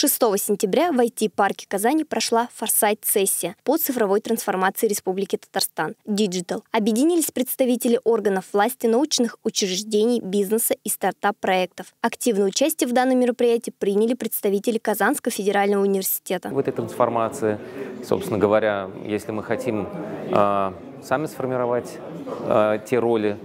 6 сентября в IT-парке Казани прошла форсайт-сессия по цифровой трансформации Республики Татарстан Digital. Объединились представители органов власти, научных учреждений, бизнеса и стартап-проектов. Активное участие в данном мероприятии приняли представители Казанского федерального университета. В этой трансформации, собственно говоря, если мы хотим э, сами сформировать э, те роли,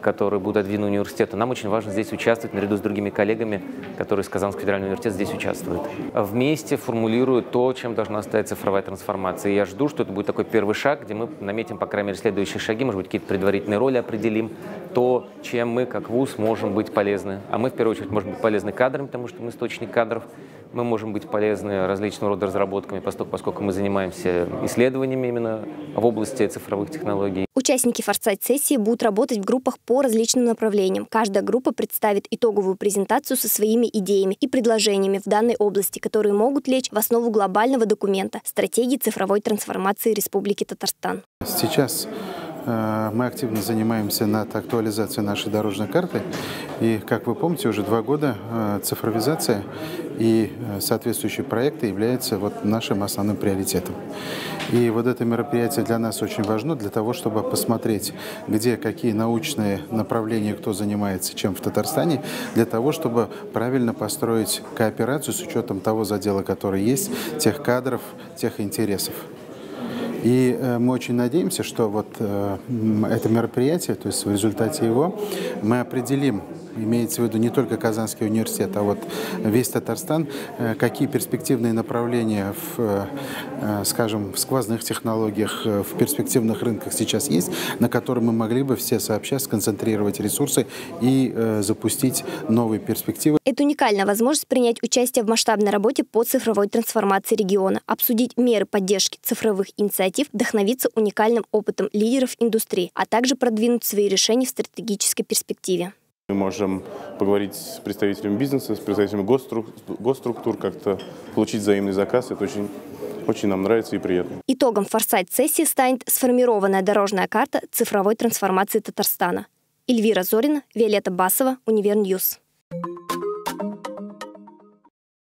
которые будут отведены университету. Нам очень важно здесь участвовать наряду с другими коллегами, которые из Казанского федерального университета здесь участвуют. Вместе формулируют то, чем должна стать цифровая трансформация. И я жду, что это будет такой первый шаг, где мы наметим, по крайней мере, следующие шаги, может быть, какие-то предварительные роли определим, то, чем мы, как ВУЗ, можем быть полезны. А мы, в первую очередь, можем быть полезны кадрам, потому что мы источник кадров. Мы можем быть полезны различного рода разработками, поскольку мы занимаемся исследованиями именно в области цифровых технологий. Участники форсайт-сессии будут работать в группах по различным направлениям. Каждая группа представит итоговую презентацию со своими идеями и предложениями в данной области, которые могут лечь в основу глобального документа «Стратегии цифровой трансформации Республики Татарстан». Сейчас мы активно занимаемся над актуализацией нашей дорожной карты. И, как вы помните, уже два года э, цифровизация и э, соответствующие проекты являются вот нашим основным приоритетом. И вот это мероприятие для нас очень важно, для того, чтобы посмотреть, где какие научные направления, кто занимается чем в Татарстане, для того, чтобы правильно построить кооперацию с учетом того задела, который есть, тех кадров, тех интересов. И э, мы очень надеемся, что вот э, это мероприятие, то есть в результате его мы определим имеется в виду не только Казанский университет, а вот весь Татарстан, э, какие перспективные направления в, скажем, в сквозных технологиях, в перспективных рынках сейчас есть, на которые мы могли бы все сообща сконцентрировать ресурсы и запустить новые перспективы. Это уникальная возможность принять участие в масштабной работе по цифровой трансформации региона, обсудить меры поддержки цифровых инициатив, вдохновиться уникальным опытом лидеров индустрии, а также продвинуть свои решения в стратегической перспективе. Мы можем поговорить с представителями бизнеса, с представителями госструктур, как-то получить взаимный заказ. Это очень, очень нам нравится и приятно. Итогом форсайт-сессии станет сформированная дорожная карта цифровой трансформации Татарстана. Эльвира Зорина, Виолетта Басова, Универньюз.